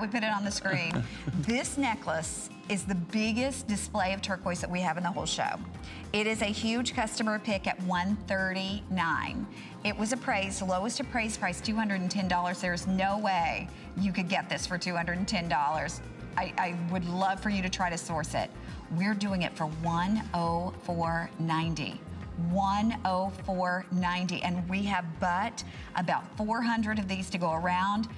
We put it on the screen. this necklace is the biggest display of turquoise that we have in the whole show. It is a huge customer pick at 139 It was appraised, lowest appraised price, $210. There's no way you could get this for $210. I, I would love for you to try to source it. We're doing it for 104.90. 104.90 and we have but about 400 of these to go around.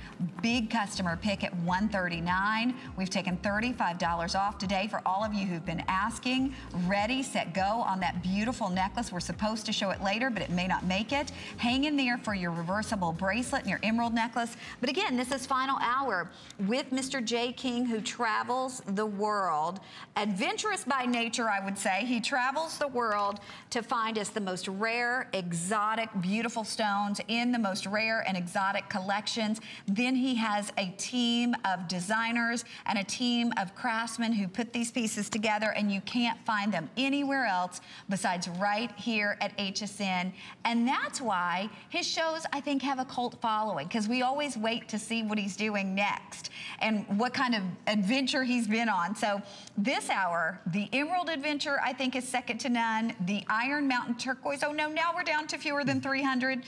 Big customer pick at 139 we've taken $35 off today for all of you who've been asking. Ready set go on that beautiful necklace. We're supposed to show it later but it may not make it. Hang in there for your reversible bracelet and your emerald necklace. But again this is final hour with Mr. Jay King who travels the world. Adventurous by nature I would say. He travels the world to find find us the most rare, exotic, beautiful stones in the most rare and exotic collections. Then he has a team of designers and a team of craftsmen who put these pieces together and you can't find them anywhere else besides right here at HSN. And that's why his shows, I think, have a cult following because we always wait to see what he's doing next and what kind of adventure he's been on. So this hour, the Emerald Adventure, I think is second to none. The Iron Mountain Mountain Turquoise. Oh no, now we're down to fewer than 300.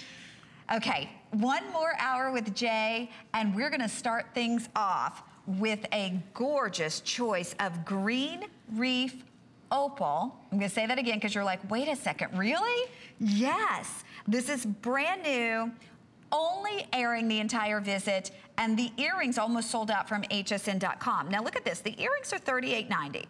Okay, one more hour with Jay, and we're gonna start things off with a gorgeous choice of green reef opal. I'm gonna say that again because you're like, wait a second, really? Yes, this is brand new, only airing the entire visit, and the earrings almost sold out from hsn.com. Now look at this, the earrings are $38.90.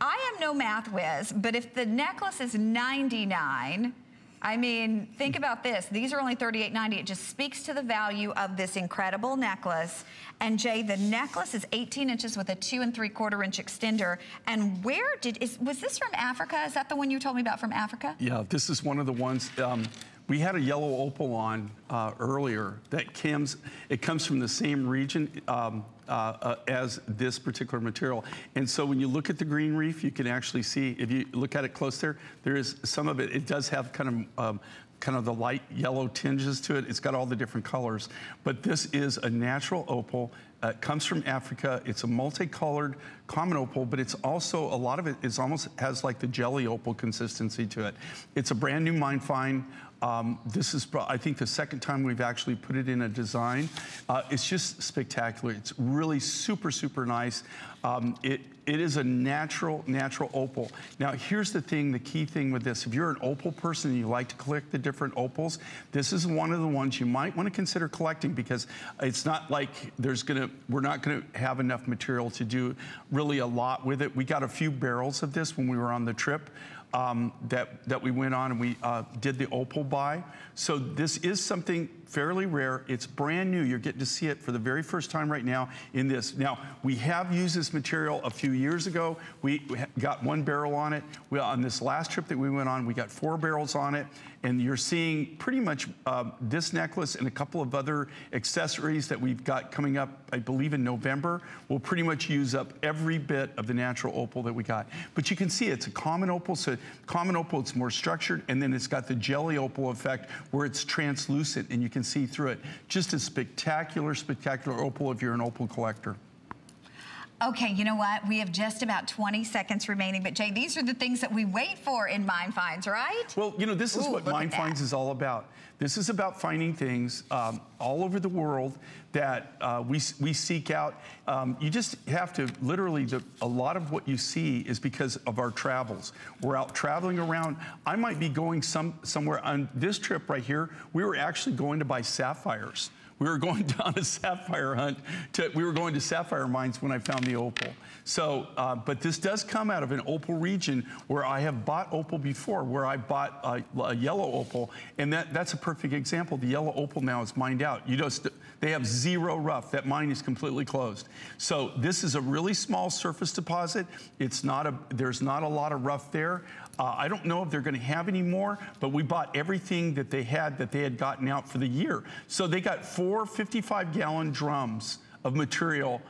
I am no math whiz, but if the necklace is 99, I mean, think about this. These are only $38.90. It just speaks to the value of this incredible necklace. And Jay, the necklace is 18 inches with a two and three quarter inch extender. And where did, is, was this from Africa? Is that the one you told me about from Africa? Yeah, this is one of the ones, um, we had a yellow opal on uh, earlier that comes, it comes from the same region um, uh, uh, as this particular material. And so when you look at the green reef, you can actually see, if you look at it close there, there is some of it, it does have kind of um, kind of the light yellow tinges to it. It's got all the different colors. But this is a natural opal. Uh, it comes from Africa. It's a multicolored common opal, but it's also, a lot of it it is almost has like the jelly opal consistency to it. It's a brand new mine find. Um, this is, I think, the second time we've actually put it in a design. Uh, it's just spectacular. It's really super, super nice. Um, it, it is a natural, natural opal. Now, here's the thing, the key thing with this. If you're an opal person and you like to collect the different opals, this is one of the ones you might want to consider collecting because it's not like there's gonna, we're not gonna have enough material to do really a lot with it. We got a few barrels of this when we were on the trip um, that, that we went on and we uh, did the opal buy. So this is something fairly rare. It's brand new. You're getting to see it for the very first time right now in this. Now, we have used this material a few years ago. We, got one barrel on it. We, on this last trip that we went on, we got four barrels on it. And you're seeing pretty much uh, this necklace and a couple of other accessories that we've got coming up, I believe in November, will pretty much use up every bit of the natural opal that we got. But you can see it's a common opal. So common opal, it's more structured. And then it's got the jelly opal effect where it's translucent and you can see through it. Just a spectacular, spectacular opal if you're an opal collector. Okay, you know what? We have just about 20 seconds remaining, but Jay, these are the things that we wait for in Mine Finds, right? Well, you know, this is Ooh, what Mine Finds is all about. This is about finding things um, all over the world that uh, we, we seek out. Um, you just have to literally, the, a lot of what you see is because of our travels. We're out traveling around. I might be going some, somewhere on this trip right here. We were actually going to buy sapphires. We were going down a sapphire hunt. To, we were going to sapphire mines when I found the opal. So, uh, but this does come out of an opal region where I have bought opal before, where I bought a, a yellow opal, and that, that's a perfect example. The yellow opal now is mined out. You just, they have zero rough. That mine is completely closed. So this is a really small surface deposit. It's not a, there's not a lot of rough there. Uh, I don't know if they're gonna have any more, but we bought everything that they had that they had gotten out for the year. So they got four 55 gallon drums of material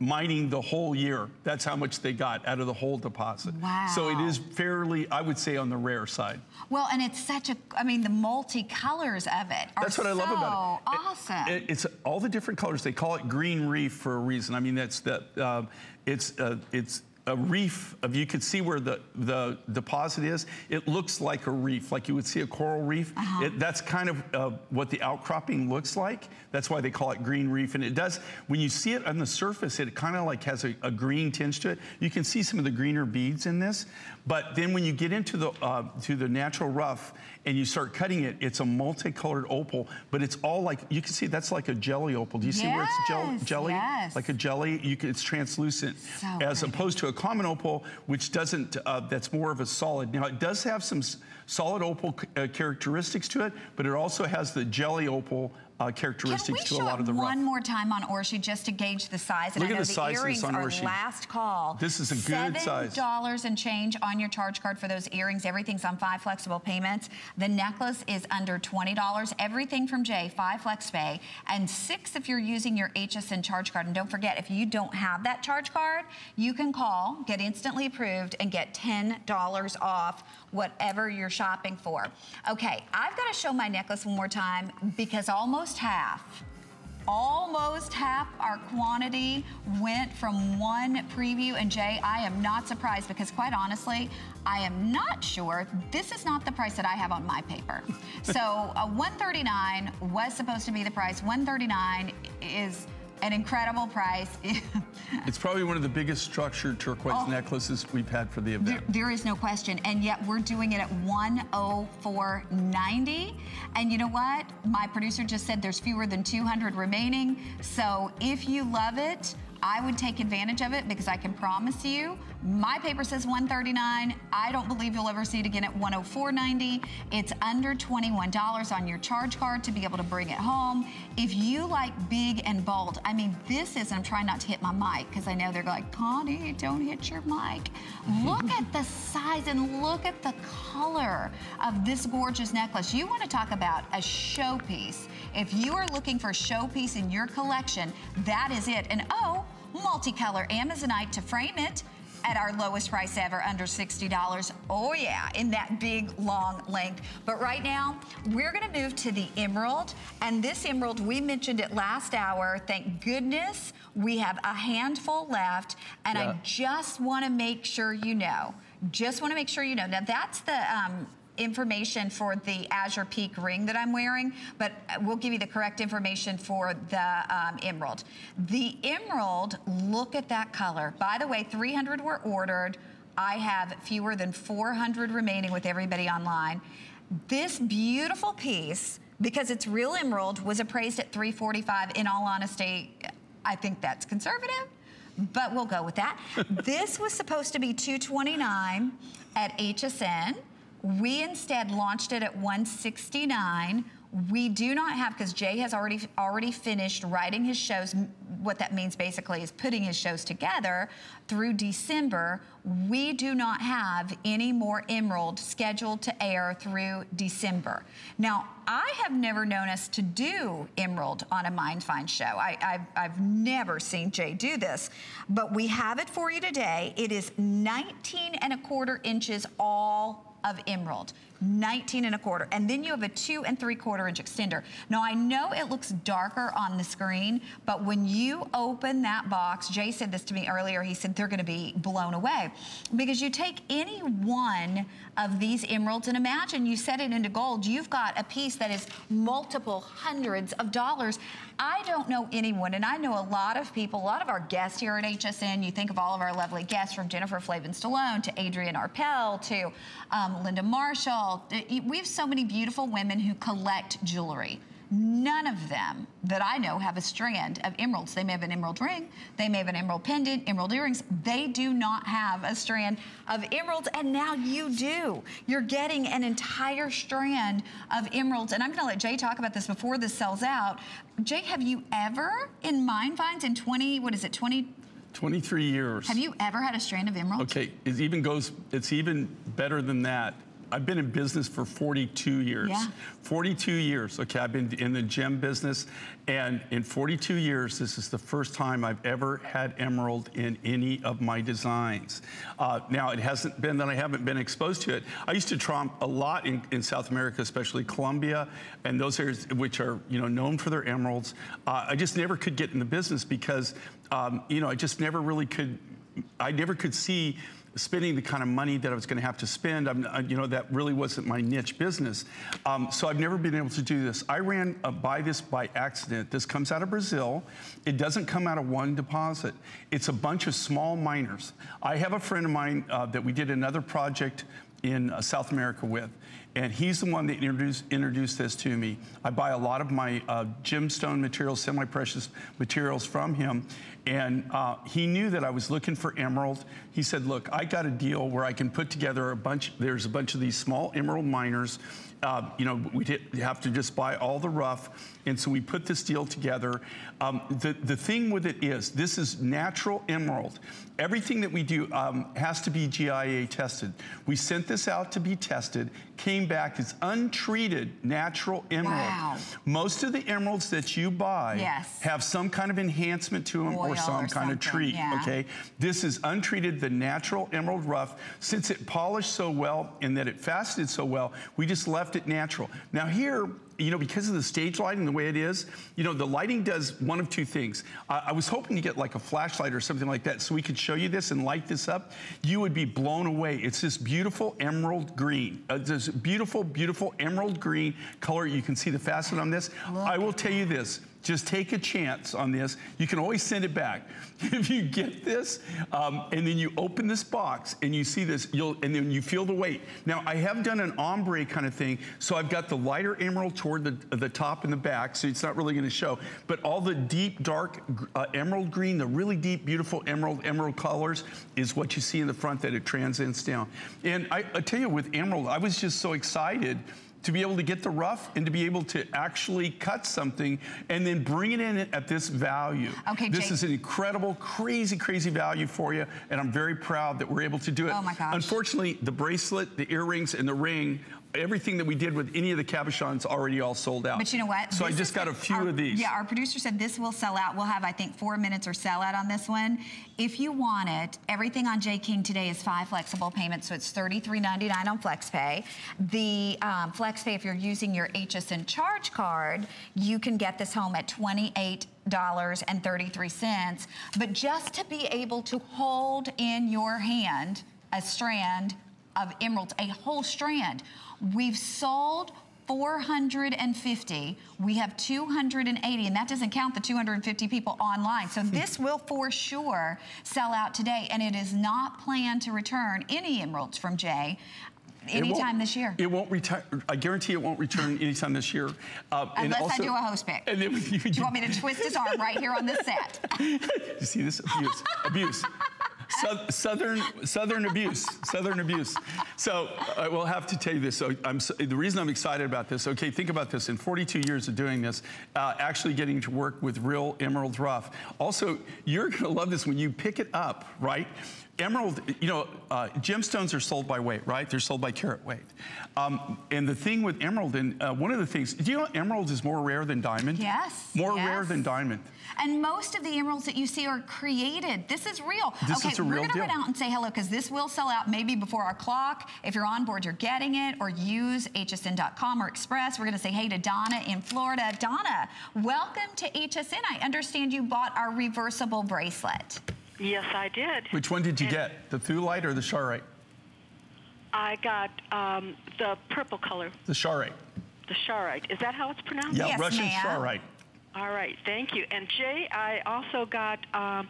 mining the whole year. That's how much they got out of the whole deposit. Wow. So it is fairly, I would say, on the rare side. Well, and it's such a, I mean, the multicolors of it are That's what I love about it. so awesome. It- it's all the different colors. They call it green reef for a reason. I mean, that's the, uh, it's, uh, it's a reef of, you could see where the, the deposit is. It looks like a reef, like you would see a coral reef. Uh-huh. It, that's kind of uh, what the outcropping looks like. That's why they call it green reef. And it does, when you see it on the surface, it kind of like has a, a green tinge to it. You can see some of the greener beads in this. But then when you get into the, uh, to the natural rough and you start cutting it, it's a multicolored opal, but it's all like, you can see that's like a jelly opal. Do you see where it's gel, jelly? yes. Like a jelly, you can, it's translucent. So as pretty. opposed to a common opal, which doesn't, uh, that's more of a solid. Now it does have some solid opal uh, characteristics to it, but it also has the jelly opal uh, characteristics to a lot of the rough. one more time on Orshi just to gauge the size? And Look I at know the size earrings this on are Orshi. last call. This is a good size. Seven dollars and change on your charge card for those earrings. Everything's on five flexible payments. The necklace is under twenty dollars. Everything from Jay, five flex pay, and six if you're using your HSN charge card. And don't forget, if you don't have that charge card, you can call, get instantly approved, and get ten dollars off whatever you're shopping for. Okay, I've got to show my necklace one more time because almost half almost half our quantity went from one preview and jay i am not surprised because quite honestly i am not sure this is not the price that i have on my paper so uh, 139 was supposed to be the price 139 is an incredible price It's probably one of the biggest structured turquoise Oh. necklaces we've had for the event. There, there is no question, and yet we're doing it at 104.90. And you know what? My producer just said there's fewer than 200 remaining. So if you love it, I would take advantage of it because I can promise you, my paper says 139. I don't believe you'll ever see it again at 104.90. It's under $21 on your charge card to be able to bring it home. If you like big and bold, I mean, this is, I'm trying not to hit my mic because I know they're like, Connie, don't hit your mic. Look at the size and look at the color of this gorgeous necklace. You want to talk about a showpiece. If you are looking for a showpiece in your collection, that is it. And oh, multicolor Amazonite to frame it at our lowest price ever, under $60. Oh yeah, in that big, long length. But right now, we're gonna move to the emerald. And this emerald, we mentioned it last hour. Thank goodness we have a handful left. And Yeah. I just wanna make sure you know, just wanna make sure you know. Now that's the, um, information for the Azure Peak ring that I'm wearing, but we'll give you the correct information for the um, emerald. The emerald, look at that color. By the way, 300 were ordered. I have fewer than 400 remaining with everybody online. This beautiful piece, because it's real emerald, was appraised at 345. In all honesty, I think that's conservative but we'll go with that. this was supposed to be 229 at HSN. We instead launched it at 169. We do not have because Jay has already already finished writing his shows. What that means basically is putting his shows together through December. We do not have any more Emerald scheduled to air through December. Now, I have never known us to do Emerald on a Mine Find show. I, I've, I've never seen Jay do this, but we have it for you today. It is 19 and a quarter inches all of emerald. 19 and a quarter. And then you have a two and three quarter inch extender. Now i know it looks darker on the screen but when you open that box jay said this to me earlier. He said they're going to be blown away. Because you take any one of these emeralds. And imagine you set it into gold. You've got a piece that is multiple hundreds of dollars. I don't know anyone and i know a lot of people a lot of our guests here at hsn you think of all of our lovely guests from jennifer flavin stallone to Adrien Arpel to um, linda marshall. We have so many beautiful women who collect jewelry None of them that I know have a strand of emeralds. They may have an emerald ring, they may have an emerald pendant, emerald earrings. They do not have a strand of emeralds, and now you do. You're getting an entire strand of emeralds. And I'm gonna let Jay talk about this before this sells out. Jay, have you ever in Mine Finds in 20, what is it, 20, 23 years. have you ever had a strand of emeralds? Okay, it even goes, it's even better than that. I've been in business for 42 years. Yeah. 42 years. Okay, I've been in the gem business, and in 42 years, this is the first time I've ever had emerald in any of my designs. Uh, now, it hasn't been that I haven't been exposed to it. I used to tromp a lot in, in South America, especially Colombia, and those areas which are you know known for their emeralds. Uh, I just never could get in the business because um, you know I just never really could. I never could see spending the kind of money that I was going to have to spend. I'm, I, you know, that really wasn't my niche business. Um, so I've never been able to do this. I ran uh, by this by accident. This comes out of Brazil. It doesn't come out of one deposit. It's a bunch of small miners. I have a friend of mine uh, that we did another project in uh, South America with. And he's the one that introduced, introduced this to me. I buy a lot of my uh, gemstone materials, semi-precious materials from him. And uh, he knew that I was looking for emerald. He said, look, I got a deal where I can put together a bunch, there's a bunch of these small emerald miners. Uh, you know, we have to just buy all the rough. And so we put this deal together. Um, the, the thing with it is, this is natural emerald. Everything that we do um, has to be GIA tested. We sent this out to be tested, came back it's untreated natural emerald. Wow. Most of the emeralds that you buy yes. have some kind of enhancement to them Oil or some or kind of treat, yeah. okay? This is untreated, the natural emerald rough. Since it polished so well and that it faceted so well, we just left it natural. Now here, you know, because of the stage lighting the way it is, you know, the lighting does one of two things. Uh, I was hoping to get like a flashlight or something like that so we could show you this and light this up. You would be blown away. It's this beautiful emerald green. Uh, this beautiful, beautiful emerald green color. You can see the facet on this. Look. I will tell you this. Just take a chance on this. You can always send it back. If you get this, um, and then you open this box and you see this, you'll and then you feel the weight. Now I have done an ombre kind of thing, so I've got the lighter emerald toward the the top and the back, so it's not really going to show. But all the deep, dark uh, emerald green, the really deep, beautiful emerald emerald colors, is what you see in the front that it transcends down. And I, I tell you, with emerald, I was just so excited to be able to get the rough and to be able to actually cut something and then bring it in at this value. Okay, This Jake. is an incredible, crazy, crazy value for you, and I'm very proud that we're able to do it. Oh, my gosh. Unfortunately, the bracelet, the earrings, and the ring, everything that we did with any of the cabochons already all sold out. But you know what? So I just got a few our- of these. Yeah, our producer said this will sell out. We'll have, I think, four minutes or sell out on this one. If you want it, everything on Jay King today is five flexible payments, so it's $33.99 on FlexPay. The um, FlexPay, if you're using your HSN charge card, you can get this home at 28 dollars and 33 cents. But just to be able to hold in your hand a strand of emeralds, a whole strand. We've sold 450. We have 280, and that doesn't count the 250 people online. So this will for sure sell out today, and it is not planned to return any emeralds from Jay anytime this year. It won't return. I guarantee it won't return anytime this year. Uh, and Unless I do a host pick. And then you, Do you want me to twist his arm right here on this set? You see this abuse, abuse. Sou- Southern, Southern abuse, Southern abuse. So I will have to tell you this. So so- the reason I'm excited about this. Okay, think about this. In 42 years of doing this, uh, actually getting to work with real emerald rough. Also, you're gonna love this when you pick it up, right? Emerald, you know, uh, gemstones are sold by weight, right? They're sold by carat weight. Um, and the thing with emerald, and uh, one of the things, do you know emerald is more rare than diamond? Yes, More rare than diamond. And most of the emeralds that you see are created. This is real. This okay, is a real we're gonna deal. run out and say hello because this will sell out maybe before our clock. If you're on board, you're getting it, or use hsn.com or Express. We're gonna say hey to Donna in Florida. Donna, welcome to HSN. I understand you bought our reversible bracelet. Yes, I did. Which one did you And get? The thulite or the charoite? I got um, the purple color, The charoite. the charoite. Is that how it's pronounced? Yeah, Yes, Russian ma'am. charoite. All right, thank you. And Jay, I also got um,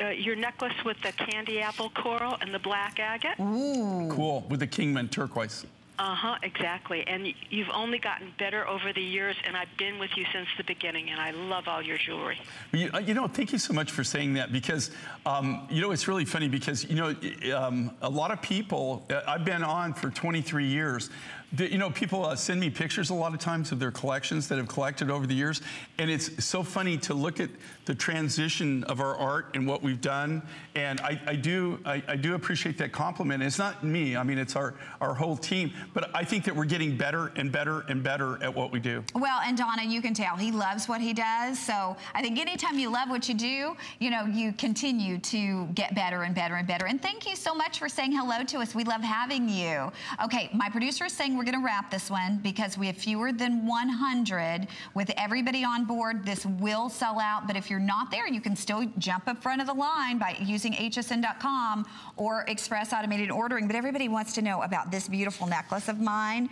uh, your necklace with the candy apple coral and the black agate. Ooh. Cool. With the Kingman turquoise. Uh huh, exactly. And you've only gotten better over the years, and I've been with you since the beginning, and I love all your jewelry. You, uh, you know, thank you so much for saying that because, um, you know, it's really funny because, you know, um, a lot of people, uh, I've been on for 23 years. You know, people uh, send me pictures a lot of times of their collections that have collected over the years, and it's so funny to look at the transition of our art and what we've done. And I, I do, I, I, do appreciate that compliment. It's not me. I mean, it's our our whole team. But I think that we're getting better and better and better at what we do. Well, and Donna, you can tell he loves what he does. So I think anytime you love what you do, you know, you continue to get better and better and better. And thank you so much for saying hello to us. We love having you. Okay, my producer is saying we're going to wrap this one because we have fewer than 100. With everybody on board, this will sell out. But if you're not there, you can still jump up front of the line by using hsn.com or express automated ordering. But everybody wants to know about this beautiful necklace of mine.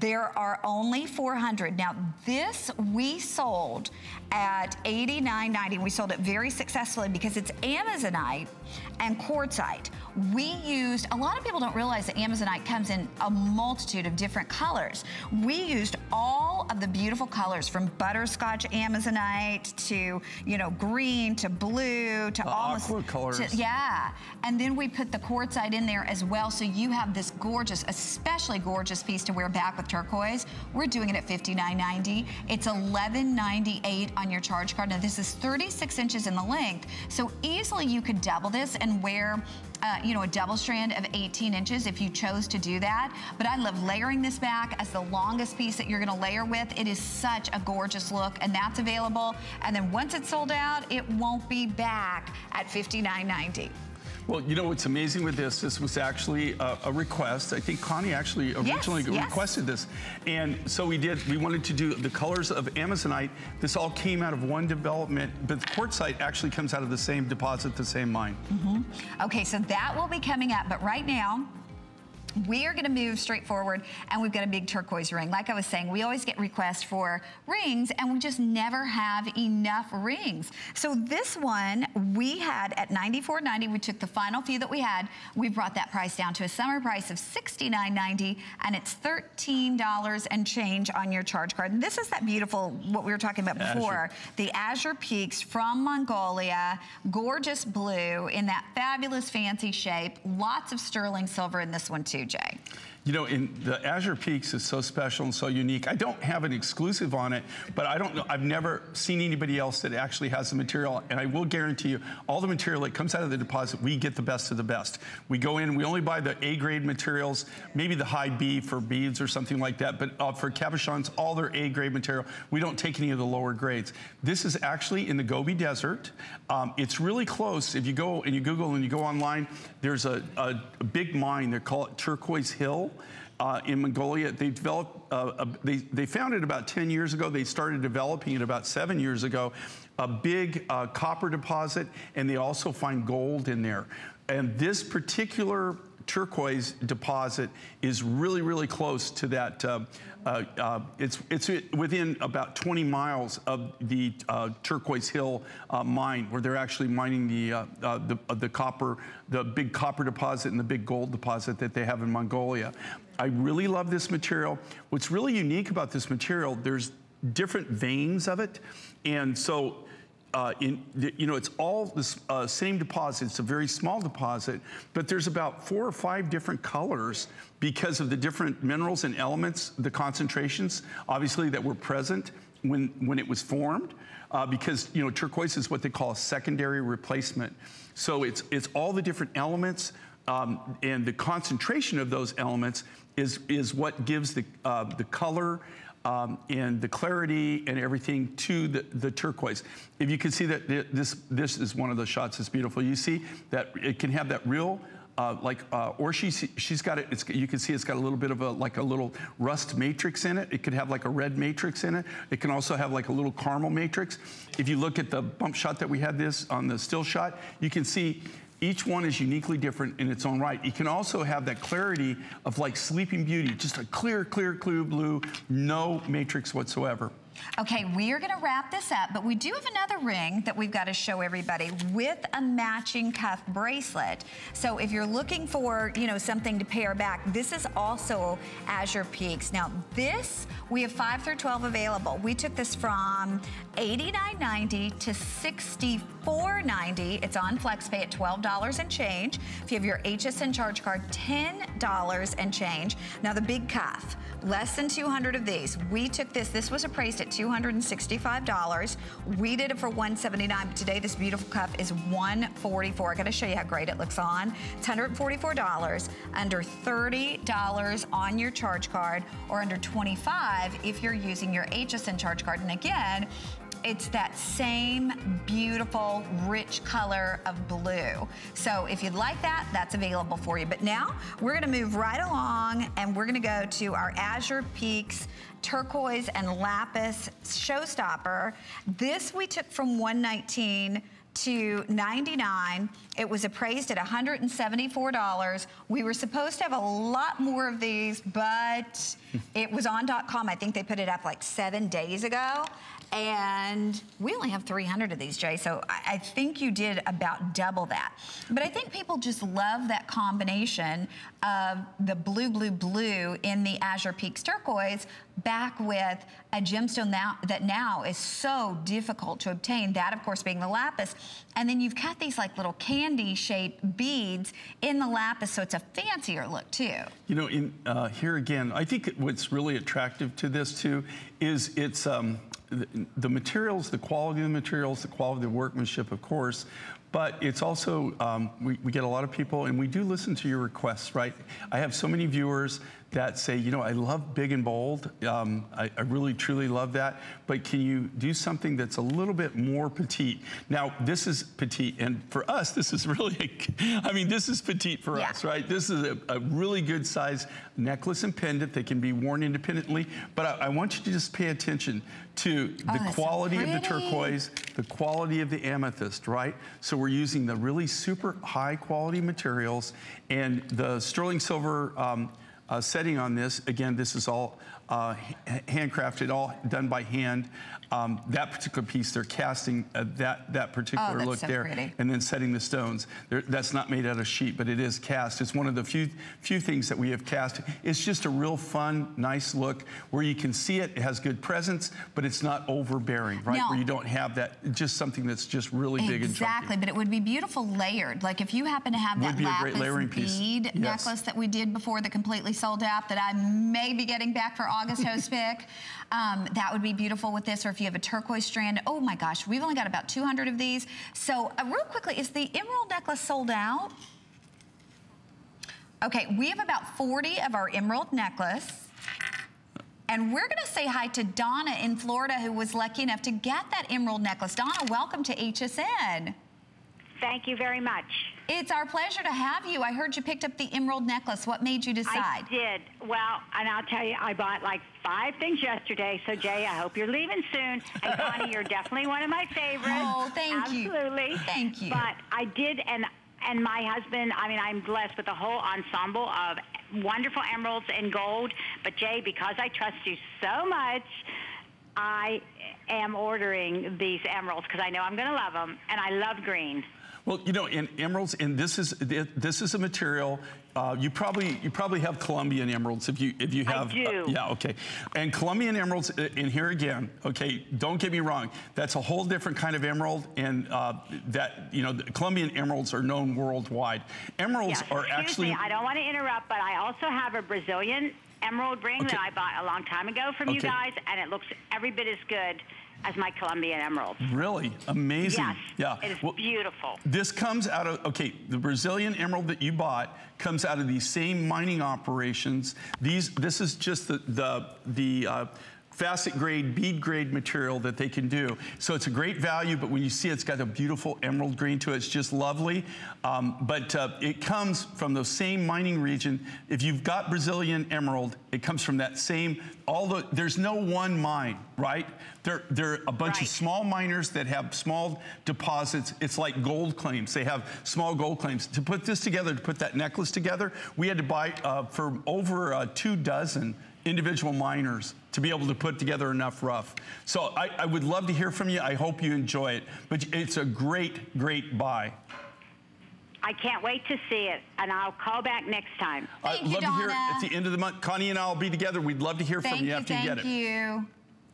There are only 400. Now, this we sold at $89.90. We sold it very successfully because it's Amazonite and quartzite. We used, a lot of people don't realize that Amazonite comes in a multitude of different colors. We used all of the beautiful colors from butterscotch Amazonite to, you know, green to blue to the almost. Aqua colors. To, yeah. And then we put the quartzite in there as well. So you have this gorgeous, especially gorgeous piece to wear back with turquoise. We're doing it at $59.90. It's $11.98 on your charge card. Now this is 36 inches in the length. So easily you could double this and wear uh, you know, a double strand of 18 inches if you chose to do that. But I love layering this back as the longest piece that you're gonna layer with. It is such a gorgeous look and that's available. And then once it's sold out, it won't be back at $59.90. Well, you know what's amazing with this? This was actually a, a request. I think Connie actually originally yes, yes. requested this. And so we did, we wanted to do the colors of Amazonite. This all came out of one development, but the quartzite actually comes out of the same deposit, the same mine. Mm -hmm. Okay, so that will be coming up, but right now, we are gonna move straight forward and we've got a big turquoise ring. Like I was saying, we always get requests for rings and we just never have enough rings. So this one we had at $94.90. We took the final few that we had. We brought that price down to a summer price of $69.90 and it's $13 and change on your charge card. And this is that beautiful, what we were talking about before, Azure. the Azure Peaks from Mongolia, gorgeous blue in that fabulous fancy shape. Lots of sterling silver in this one too. Jay. You know, in the Azure Peaks is so special and so unique. I don't have an exclusive on it, but I don't know. I've never seen anybody else that actually has the material. And I will guarantee you, all the material that comes out of the deposit, we get the best of the best. We go in, we only buy the A grade materials, maybe the high B for beads or something like that. But uh, for cabochons, all their A grade material. We don't take any of the lower grades. This is actually in the Gobi Desert. Um, it's really close. If you go and you Google and you go online, there's a, a, a big mine. They call it Turquoise Hill uh, in Mongolia. They developed, uh, a, they, they found it about 10 years ago. They started developing it about seven years ago. A big uh, copper deposit, and they also find gold in there. And this particular turquoise deposit is really, really close to that. Uh, uh, uh, it's, it's within about 20 miles of the uh, Turquoise Hill uh, mine, where they're actually mining the, uh, the, the copper, the big copper deposit and the big gold deposit that they have in Mongolia. I really love this material. What's really unique about this material, there's different veins of it. And so uh, in, you know, it's all the uh, same deposit. It's a very small deposit, but there's about four or five different colors because of the different minerals and elements, the concentrations, obviously, that were present when, when it was formed. Uh, because, you know, turquoise is what they call a secondary replacement. So it's, it's all the different elements um, and the concentration of those elements is, is what gives the, uh, the color, um, and the clarity and everything to the, the, turquoise. If you can see that this, this is one of the shots that's beautiful. You see that it can have that real uh, like, uh, or she, she's got it, you can see it's got a little bit of a, like a little rust matrix in it. It could have like a red matrix in it. It can also have like a little caramel matrix. If you look at the bump shot that we had this on the still shot, you can see each one is uniquely different in its own right. You can also have that clarity of like Sleeping Beauty, just a clear, clear, clear blue, no matrix whatsoever. Okay, we are gonna wrap this up, but we do have another ring that we've got to show everybody with a matching cuff bracelet. So if you're looking for, you know, something to pair back, this is also Azure Peaks. Now this, we have 5 through 12 available. We took this from $89.90 to $64.90. It's on FlexPay at $12 and change. If you have your HSN charge card, $10 and change. Now the big cuff, less than 200 of these. We took this, this was appraised at $265. We did it for 179, but today this beautiful cup is 144. I gotta show you how great it looks on. It's $144, under $30 on your charge card, or under 25 if you're using your HSN charge card. And again, it's that same beautiful, rich color of blue. So if you'd like that, that's available for you. But now we're gonna move right along and we're gonna go to our Azure Peaks turquoise and lapis showstopper. This we took from 119 to 99. It was appraised at $174. We were supposed to have a lot more of these, but it was on dot .com. I think they put it up like seven days ago. And we only have 300 of these, Jay, so I, I think you did about double that. But I think people just love that combination of the blue, blue, blue in the Azure Peaks turquoise back with a gemstone that now is so difficult to obtain, that of course being the lapis. And then you've got these like little candy shaped beads in the lapis, so it's a fancier look too. You know, in uh, here again, I think what's really attractive to this too is it's um, the, the materials, the quality of the materials, the quality of the workmanship, of course, but it's also, um, we, we, get a lot of people, and we do listen to your requests, right? I have so many viewers that say, you know, I love big and bold. Um, I, I, really, truly love that. But can you do something that's a little bit more petite? Now, this is petite, and for us, this is really, a, I mean, this is petite for yeah. us, right? This is a, a, really good size necklace and pendant that can be worn independently. But I, I want you to just pay attention to oh, the quality so of the turquoise, the quality of the amethyst, right? So we're using the really super high quality materials and the sterling silver um, uh, setting on this. Again, this is all uh, handcrafted, all done by hand. Um, that particular piece, they're casting uh, that that particular oh, look so there, pretty. and then setting the stones. They're, that's not made out of sheet, but it is cast. It's one of the few few things that we have cast. It's just a real fun, nice look where you can see it. It has good presence, but it's not overbearing, right? Now, where you don't have that, just something that's just really exactly, big and chunky. Exactly, but it would be beautiful layered. Like if you happen to have would that lapis bead yes. necklace that we did before that completely sold out that I may be getting back for August host pick, um, that would be beautiful with this. Or if you have a turquoise strand, oh my gosh, we've only got about 200 of these. So uh, real quickly, is the emerald necklace sold out? Okay, we have about 40 of our emerald necklace. And we're gonna say hi to Donna in Florida who was lucky enough to get that emerald necklace. Donna, welcome to HSN. Thank you very much. It's our pleasure to have you. I heard you picked up the emerald necklace. What made you decide? I did. Well, and I'll tell you, I bought like five things yesterday. So, Jay, I hope you're leaving soon. And Connie, you're definitely one of my favorites. Oh, thank Absolutely. you. Absolutely. Thank you. But I did, and and my husband, I mean, I'm blessed with a whole ensemble of wonderful emeralds and gold. But Jay, because I trust you so much, I am ordering these emeralds because I know I'm going to love them, and I love green. Well, you know, in emeralds, and this is this is a material. Uh, you probably you probably have Colombian emeralds if you if you have. I do. Uh, yeah, okay. And Colombian emeralds, in uh, here again, okay. Don't get me wrong. That's a whole different kind of emerald, and uh, that you know, the Colombian emeralds are known worldwide. Emeralds yes, are actually. Me, I don't want to interrupt, but I also have a Brazilian emerald ring okay. that I bought a long time ago from okay. you guys, and it looks every bit as good as my Colombian emerald. Really? Amazing. Yes. Yeah. It is well, beautiful. This comes out of, okay, the Brazilian emerald that you bought comes out of these same mining operations. These, this is just the, the, the uh, facet grade, bead grade material that they can do. So it's a great value, but when you see it, it's got a beautiful emerald green to it. It's just lovely. Um, but uh, it comes from the same mining region. If you've got Brazilian emerald, it comes from that same, all the, there's no one mine, right? There, there are a bunch right. of small miners that have small deposits. It's like gold claims. They have small gold claims. To put this together, to put that necklace together, we had to buy uh, for over uh, two dozen individual miners to be able to put together enough rough. So I, I would love to hear from you. I hope you enjoy it. But it's a great, great buy. I can't wait to see it, and I'll call back next time. Thank I'd you, love to hear Donna. at the end of the month. Connie and I will be together. We'd love to hear Thank from you you, after you get it. Thank you.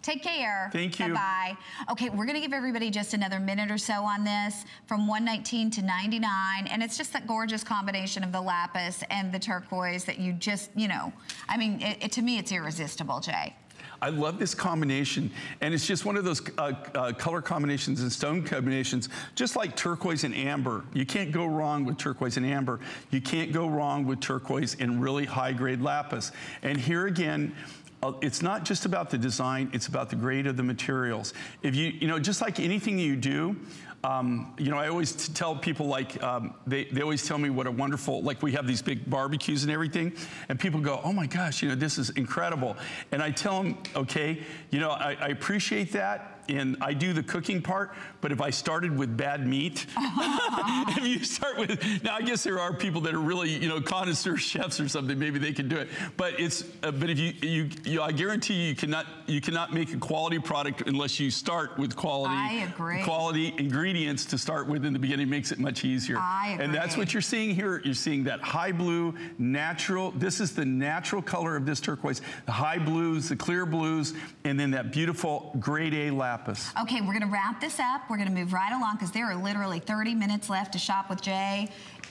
Take care. Thank you. Bye-bye. Okay, we're going to give everybody just another minute or so on this from 119 to 99. And it's just that gorgeous combination of the lapis and the turquoise that you just, you know, I mean, it, it- to me, it's irresistible, Jay. I love this combination, and it's just one of those uh, uh, color combinations and stone combinations, just like turquoise and amber. You can't go wrong with turquoise and amber. You can't go wrong with turquoise and really high-grade lapis. And here again, uh, it's not just about the design, it's about the grade of the materials. If you, you know, just like anything you do, um, you know, I always tell people like, um, they, they always tell me what a wonderful, like we have these big barbecues and everything, and people go, oh my gosh, you know, this is incredible. And I tell them, okay, you know, I, I appreciate that, and I do the cooking part, but if I started with bad meat, if you start with, now I guess there are people that are really, you know, connoisseur chefs or something, maybe they can do it. But it's, uh, but if you, you, you, I guarantee you, you cannot, you cannot make a quality product unless you start with quality, I agree. quality ingredients to start with in the beginning makes it much easier. I agree. And that's what you're seeing here. You're seeing that high blue, natural, this is the natural color of this turquoise, the high blues, the clear blues, and then that beautiful grade A lapis. Okay, we're going to wrap this up. We're going to move right along because there are literally 30 minutes left to shop with Jay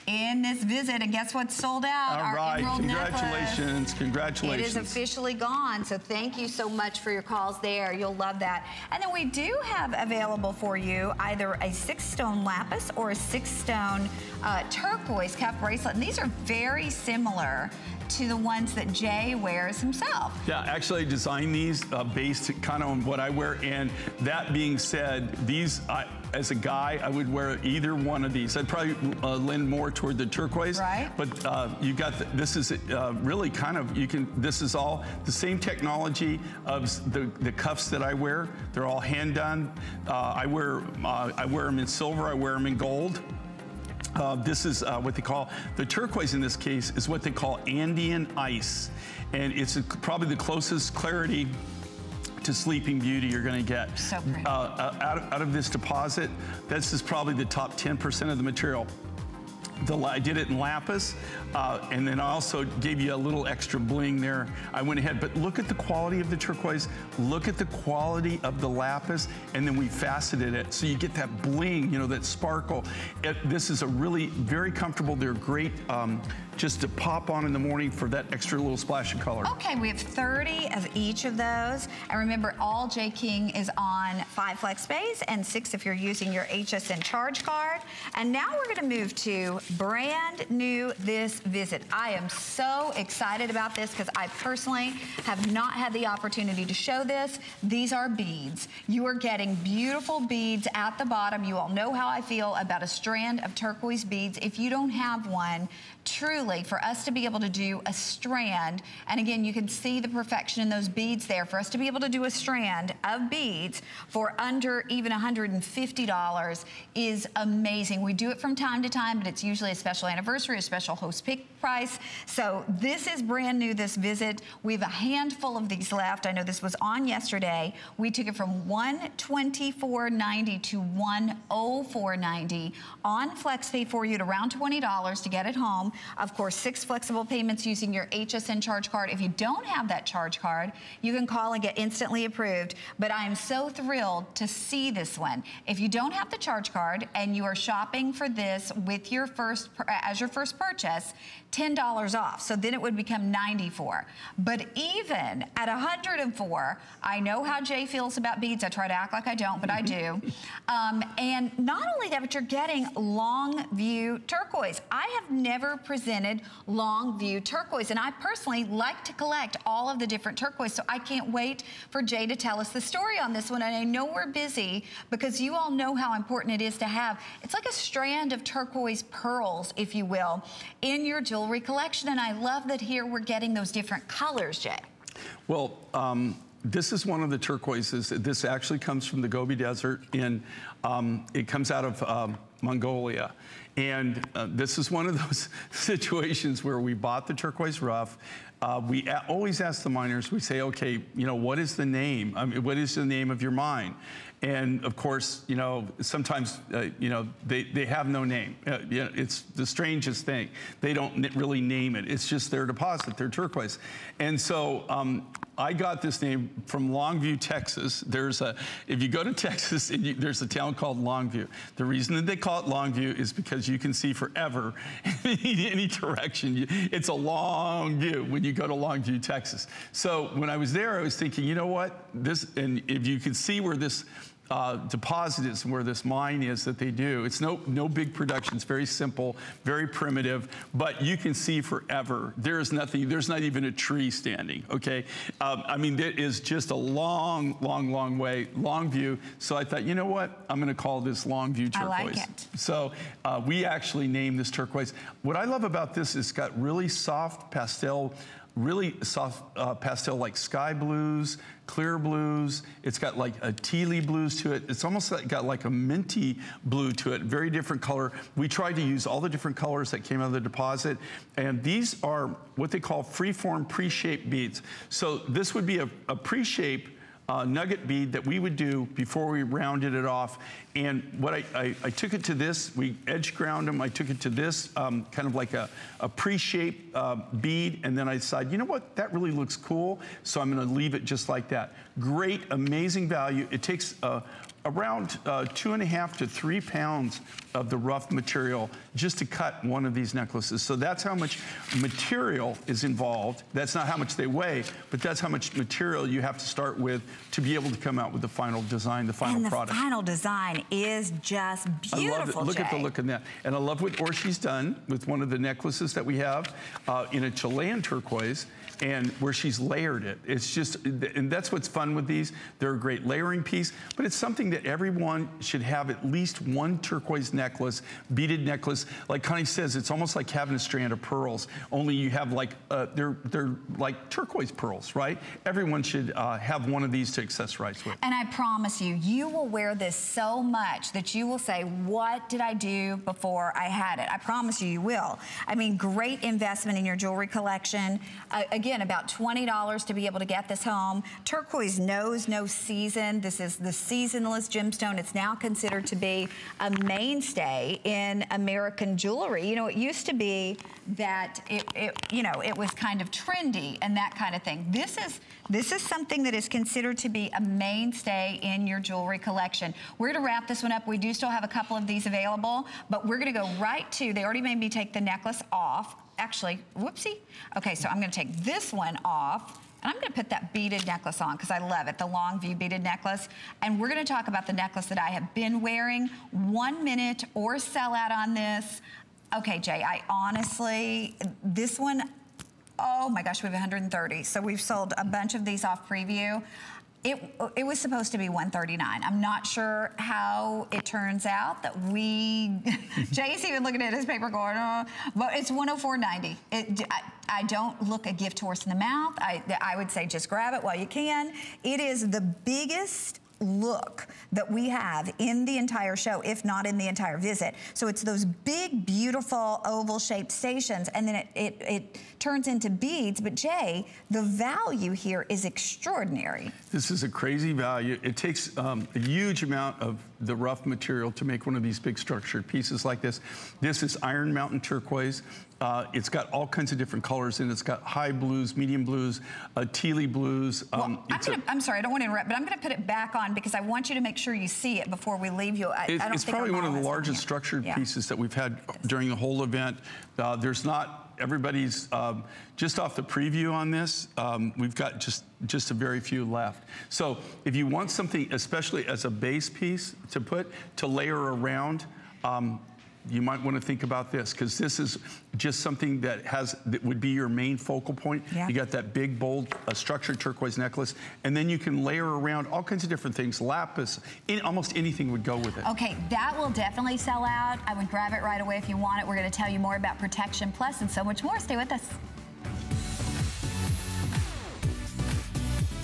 in this visit. And guess what's sold out? All Our right, emerald congratulations, necklace. congratulations. It is officially gone. So thank you so much for your calls there. You'll love that. And then we do have available for you either a six stone lapis or a six stone uh, turquoise cuff bracelet. And these are very similar to the ones that Jay wears himself. Yeah, actually, I designed these uh, based kind of on what I wear. And that being said, these, I, as a guy, I would wear either one of these. I'd probably uh, lean more toward the turquoise. Right. But uh, you got the, this is uh, really kind of you can. This is all the same technology of the, the cuffs that I wear. They're all hand done. Uh, I wear uh, I wear them in silver. I wear them in gold. Uh, this is uh, what they call, the turquoise in this case is what they call Andean ice. And it's a- probably the closest clarity to Sleeping Beauty you're gonna get. So. Uh, uh, out, of, out of this deposit, this is probably the top 10% of the material. The, I did it in lapis, uh, and then I also gave you a little extra bling there. I went ahead, but look at the quality of the turquoise, look at the quality of the lapis, and then we faceted it. So you get that bling, you know, that sparkle. It, this is a really very comfortable. They're great um, just to pop on in the morning for that extra little splash of color. Okay, we have 30 of each of those. And remember, all Jay King is on five flex space and six if you're using your HSN charge card. And now we're gonna move to brand new this visit. I am so excited about this because I personally have not had the opportunity to show this. These are beads. You are getting beautiful beads at the bottom. You all know how I feel about a strand of turquoise beads. If you don't have one, truly for us to be able to do a strand. And again you can see the perfection in those beads there. For us to be able to do a strand of beads for under even $150 is amazing. We do it from time to time but it's usually a special anniversary a special host pick price so this is brand new this visit we have a handful of these left i know this was on yesterday we took it from 124.90 to 104.90 on FlexPay for you at around $20 to get it home. Of course, six flexible payments using your HSN charge card. If you don't have that charge card, you can call and get instantly approved. But I am so thrilled to see this one. If you don't have the charge card and you are shopping for this with your first as your first purchase, $10 off. So then it would become 94. But even at 104, I know how Jay feels about beads. I try to act like I don't, but I do. Um, and not only that, but you're getting long view turquoise. I have never presented long view turquoise, and I personally like to collect all of the different turquoise. So I can't wait for Jay to tell us the story on this one. And I know we're busy because you all know how important it is to have. It's like a strand of turquoise pearls, if you will, in your jewelry collection. And I love that here we're getting those different colors, Jay. Well, um, this is one of the turquoises. This actually comes from the Gobi Desert, and um, it comes out of um, Mongolia. And uh, this is one of those situations where we bought the turquoise rough. Uh, we always ask the miners, we say, okay, you know, what is the name? I mean, what is the name of your mine? And of course, you know, sometimes, uh, you know, they, they have no name. Uh, you know, it's the strangest thing. They don't really name it. It's just their deposit, their turquoise. And so um, I got this name from Longview, Texas. There's a, if you go to Texas, you, there's a town called Longview. The reason that they call it Longview is because you can see forever in any direction. It's a long view when you go to Longview, Texas. So when I was there, I was thinking, you know what? This, and if you could see where this uh, deposit where this mine is that they do. It's no, no big production. It's very simple, very primitive, but you can see forever. There is nothing, there's not even a tree standing, okay? Um, I mean, it is just a long, long, long way, long view. So I thought, you know what? I'm going to call this long view turquoise. I like it. So uh, we actually named this turquoise. What I love about this is it's got really soft pastel really soft uh, pastel like sky blues, clear blues. It's got like a tealy blues to it. It's almost like got like a minty blue to it, very different color. We tried to use all the different colors that came out of the deposit. And these are what they call freeform pre-shaped beads. So this would be a, a pre-shape uh, nugget bead that we would do before we rounded it off. And what I, I, I, took it to this, we edge ground them. I took it to this, um, kind of like a, a pre-shaped uh, bead. And then I decided, you know what, that really looks cool. So I'm gonna leave it just like that. Great, amazing value. It takes around uh, two and a half to three pounds of the rough material just to cut one of these necklaces. So that's how much material is involved. That's not how much they weigh, but that's how much material you have to start with to be able to come out with the final design, the final and the product. the final design is just beautiful, I love it. Look Jay. at the look in that. And I love what Orshi's done with one of the necklaces that we have uh, in a Chilean turquoise and where she's layered it. It's just, and that's what's fun with these. They're a great layering piece, but it's something that everyone should have at least one turquoise necklace, beaded necklace. Like Connie says, it's almost like having a strand of pearls, only you have like, uh, they're, they're like turquoise pearls, right? Everyone should uh, have one of these to accessorize with. And I promise you, you will wear this so much that you will say, what did I do before I had it? I promise you, you will. I mean, great investment in your jewelry collection. Uh, again, again, about $20 to be able to get this home. Turquoise knows no season. This is the seasonless gemstone. It's now considered to be a mainstay in American jewelry. You know, it used to be that it, it you know, it was kind of trendy and that kind of thing. This is this is something that is considered to be a mainstay in your jewelry collection. We're gonna wrap this one up. We do still have a couple of these available, but we're gonna go right to, they already made me take the necklace off actually, whoopsie. Okay, so I'm gonna take this one off and I'm gonna put that beaded necklace on because I love it, the long view beaded necklace. And we're gonna talk about the necklace that I have been wearing. One minute or sell out on this. Okay, Jay, I honestly, this one, oh my gosh, we have 130. So we've sold a bunch of these off preview. It, it was supposed to be 139. I'm not sure how it turns out that we, Jay's even looking at his paper going, oh, but it's 104.90. It, I, I, don't look a gift horse in the mouth. I, I would say just grab it while you can. It is the biggest look that we have in the entire show, if not in the entire visit. So it's those big, beautiful oval-shaped stations, and then it, it, it, turns into beads. But Jay, the value here is extraordinary. This is a crazy value. It takes um, a huge amount of the rough material to make one of these big structured pieces like this. This is Iron Mountain turquoise. Uh, it's got all kinds of different colors in it. It's got high blues, medium blues, uh, tealy blues. Um, well, I'm, I'm, sorry, I don't want to interrupt, but I'm going to put it back on because I want you to make sure you see it before we leave you. I, it's, I it's probably one of the largest structured yeah. pieces that we've had during the whole event. Uh, there's not everybody's um, just off the preview on this. Um, we've got just just a very few left. So if you want something, especially as a base piece to put to layer around. Um, you might want to think about this because this is just something that has that would be your main focal point. Yeah. You got that big, bold, uh, structured turquoise necklace, and then you can layer around all kinds of different things. Lapis, in, almost anything would go with it. Okay, that will definitely sell out. I would grab it right away if you want it. We're going to tell you more about Protection Plus and so much more. Stay with us.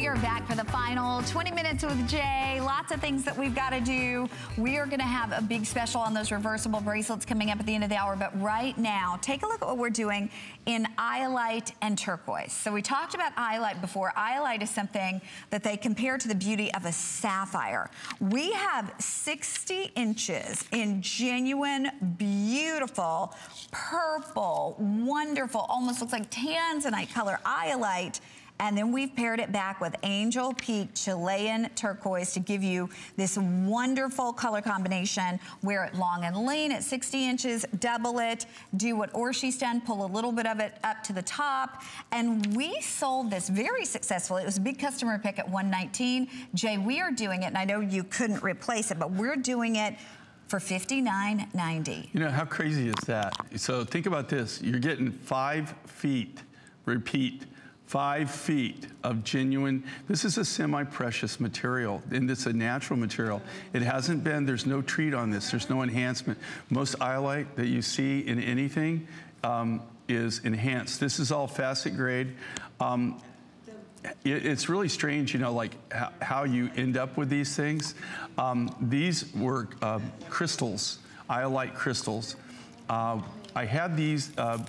We are back for the final 20 minutes with Jay. Lots of things that we've got to do. We are going to have a big special on those reversible bracelets coming up at the end of the hour. But right now, take a look at what we're doing in iolite and turquoise. So we talked about iolite before. Iolite is something that they compare to the beauty of a sapphire. We have 60 inches in genuine, beautiful, purple, wonderful, almost looks like tanzanite color iolite and then we've paired it back with Angel Peak Chilean Turquoise to give you this wonderful color combination. Wear it long and lean at 60 inches, double it, do what Orshi's done, pull a little bit of it up to the top. And we sold this very successfully. It was a big customer pick at 119. Jay, we are doing it, and I know you couldn't replace it, but we're doing it for $59.90. You know, how crazy is that? So think about this. You're getting five feet, repeat, five feet of genuine, this is a semi-precious material, and it's a natural material. It hasn't been, there's no treat on this, there's no enhancement. Most iolite that you see in anything um, is enhanced. This is all facet grade. Um, it, it's really strange, you know, like how you end up with these things. Um, these were uh, crystals, iolite crystals. Uh, I had these uh,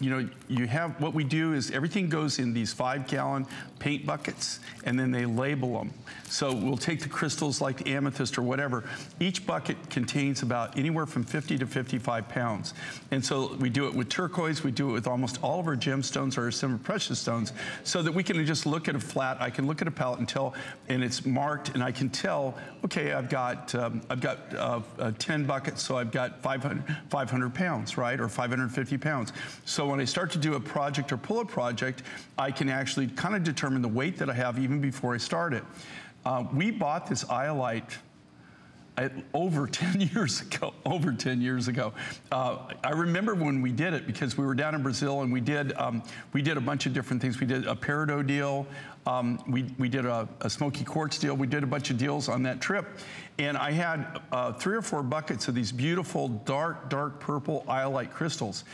you know, you have, what we do is everything goes in these five gallon paint buckets and then they label them. So we'll take the crystals like the amethyst or whatever. Each bucket contains about anywhere from 50 to 55 pounds. And so we do it with turquoise, we do it with almost all of our gemstones or our semi-precious stones so that we can just look at a flat, I can look at a palette and tell, and it's marked and I can tell, okay, I've got, um, I've got uh, uh, 10 buckets, so I've got 500, 500 pounds, right? Or 550 pounds. So when I start to do a project or pull a project, I can actually kind of determine the weight that I have even before I start it. Uh, we bought this iolite over 10 years ago, over 10 years ago. Uh, I remember when we did it because we were down in Brazil and we did, um, we did a bunch of different things. We did a peridot deal, um, we, we did a, a, smoky quartz deal, we did a bunch of deals on that trip. And I had uh, three or four buckets of these beautiful dark, dark purple iolite crystals.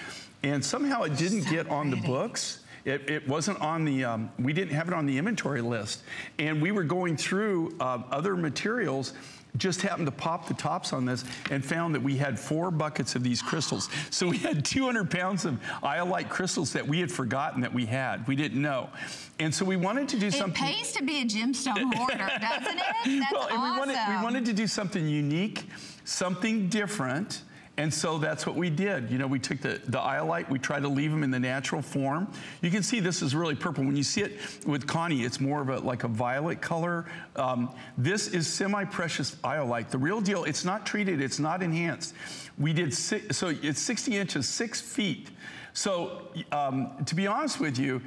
And somehow it didn't get on the books. It, it, wasn't on the, um, we didn't have it on the inventory list. And we were going through uh, other materials just happened to pop the tops on this and found that we had four buckets of these crystals. So we had 200 pounds of iolite crystals that we had forgotten that we had. We didn't know. And so we wanted to do it something. It pays to be a gemstone hoarder, doesn't it? That's well, awesome. we wanted, we wanted to do something unique, something different. And so that's what we did. You know, we took the, the iolite, we tried to leave them in the natural form. You can see this is really purple. When you see it with Connie, it's more of a like a violet color. Um, this is semi-precious iolite. The real deal, it's not treated, it's not enhanced. We did, so it's 60 inches, six feet. So um, to be honest with you,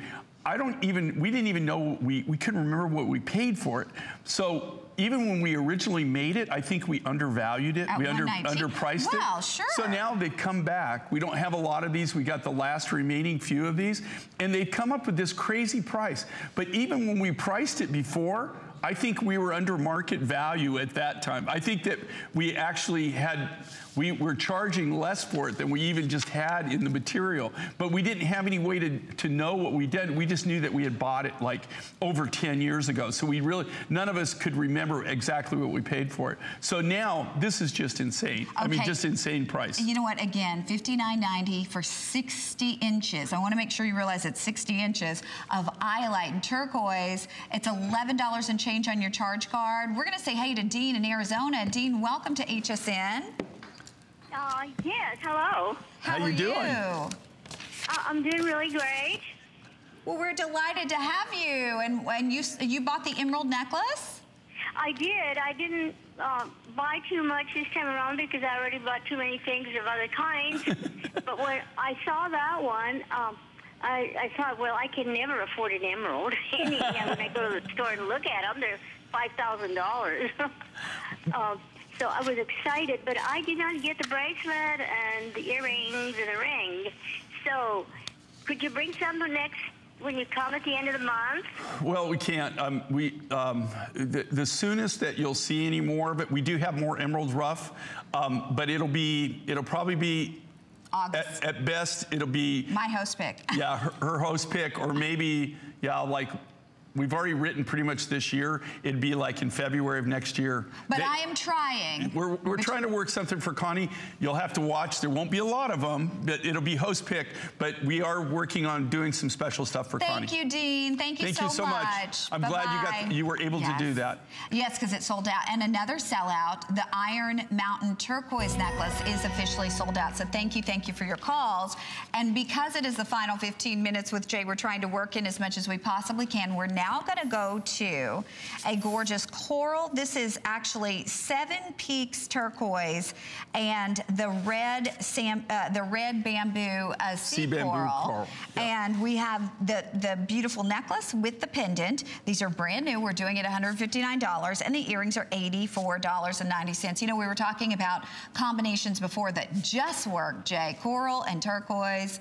I don't even, we didn't even know, we, we couldn't remember what we paid for it. So even when we originally made it, I think we undervalued it. At we under, 119? underpriced it. Well, sure. So now they come back. We don't have a lot of these. We got the last remaining few of these. And they come up with this crazy price. But even when we priced it before, I think we were under market value at that time. I think that we actually had, we were charging less for it than we even just had in the material. But we didn't have any way to, to know what we did. We just knew that we had bought it like over 10 years ago. So we really, none of us could remember exactly what we paid for it. So now this is just insane. I mean, just insane price. You know what? Again, $59.90 for 60 inches. I want to make sure you realize it's 60 inches of iolite and turquoise. It's $11 and change on your charge card. We're going to say hey to Dean in Arizona. Dean, welcome to HSN. Uh, yes, hello. How you are doing? you? Uh, I'm doing really great. Well, we're delighted to have you. And when you you bought the emerald necklace? I did. I didn't uh, buy too much this time around because I already bought too many things of other kinds. but when I saw that one, um, I, I thought, well, I can never afford an emerald. Anyhow, when I go to the store and look at them, they're five thousand dollars. Um, so I was excited, but I did not get the bracelet and the earrings and the ring. So, could you bring some next when you come at the end of the month? Well, we can't. Um, we um, the, the soonest that you'll see any more of it. We do have more emerald rough, um, but it'll be it'll probably be August. at, at best it'll be My host pick. yeah her, her host pick or maybe yeah like. We've already written pretty much this year. It'd be like in February of next year. But They- I am trying. We're, we're trying to work something for Connie. You'll have to watch. There won't be a lot of them, but it'll be host pick. But we are working on doing some special stuff for Connie. Thank you, Dean. Thank you Thank so, you so much. I'm glad you got- you were able to do that. Yes, because it sold out. And another sellout, the Iron Mountain turquoise necklace is officially sold out. So thank you, thank you for your calls. And because it is the final 15 minutes with Jay, we're trying to work in as much as we possibly can. We're now going to go to a gorgeous coral. This is actually Seven Peaks turquoise and the red sam, uh, the red bamboo uh, sea, Sea bamboo coral. coral, yeah. And we have the, the beautiful necklace with the pendant. These are brand new. We're doing it $159. And the earrings are $84.90. You know, we were talking about combinations before that just work, Jay. Coral and turquoise.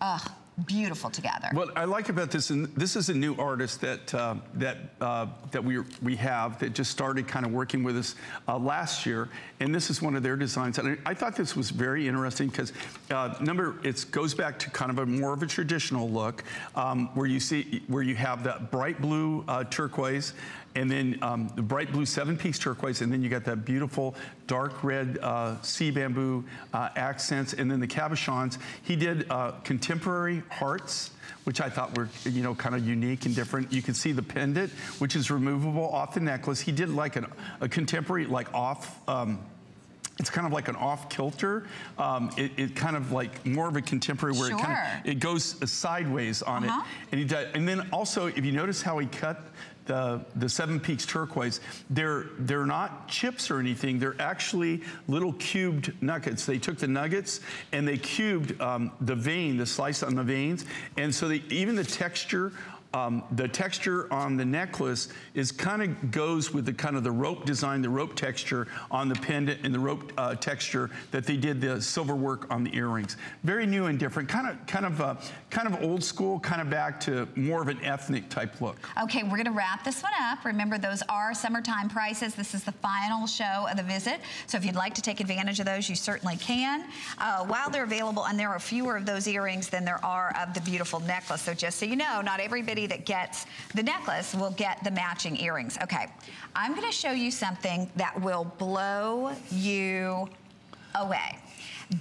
Ugh, beautiful together. What I like about this, and this is a new artist that uh, that uh, that we we have that just started kind of working with us uh, last year, and this is one of their designs. And I, I thought this was very interesting because uh, number it goes back to kind of a more of a traditional look, um, where you see where you have that bright blue uh, turquoise. And then um, the bright blue Seven Peaks turquoise, and then you got that beautiful dark red uh, sea bamboo uh, accents, and then the cabochons. He did uh, contemporary hearts, which I thought were, you know, kind of unique and different. You can see the pendant, which is removable off the necklace. He did like an, a contemporary, like off. Um, it's kind of like an off kilter. Um, it, it kind of like more of a contemporary where it kind of it goes sideways on Uh-huh. it. And he does, and then also if you notice how he cut the the Seven Peaks turquoise, they're they're not chips or anything. They're actually little cubed nuggets. They took the nuggets and they cubed um, the vein, the slice on the veins, and so they, even the texture um, the texture on the necklace is kind of goes with the kind of the rope design, the rope texture on the pendant and the rope uh, texture that they did the silver work on the earrings. Very new and different, kind of kind of uh, kind of old school, kind of back to more of an ethnic type look. Okay, we're going to wrap this one up. Remember, those are summertime prices. This is the final show of the visit. So if you'd like to take advantage of those, you certainly can. Uh, while they're available, and there are fewer of those earrings than there are of the beautiful necklace. So just so you know, not everybody everybody that gets the necklace will get the matching earrings. Okay, I'm gonna show you something that will blow you away.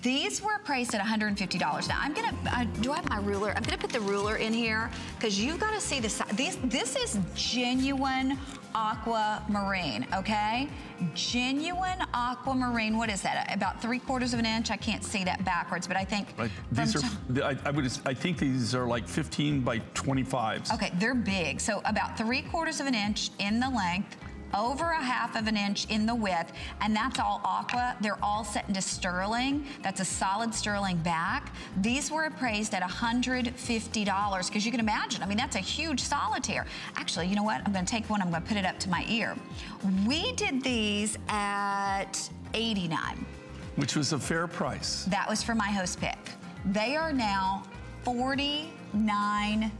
These were priced at $150. Now I'm gonna, uh, do I have my ruler? I'm gonna put the ruler in here because you've gotta see the size. These, this is genuine aquamarine, okay? Genuine aquamarine, what is that? About three quarters of an inch? I can't see that backwards, but I think Right. These are, I, I would, I think these are like 15 by 25s. Okay, they're big. So about three quarters of an inch in the length, over a half of an inch in the width, and that's all aqua. They're all set into sterling. That's a solid sterling back. These were appraised at $150 because you can imagine, I mean, that's a huge solitaire. Actually, you know what? I'm gonna take one, I'm gonna put it up to my ear. We did these at 89. Which was a fair price. That was for my host pick. They are now $49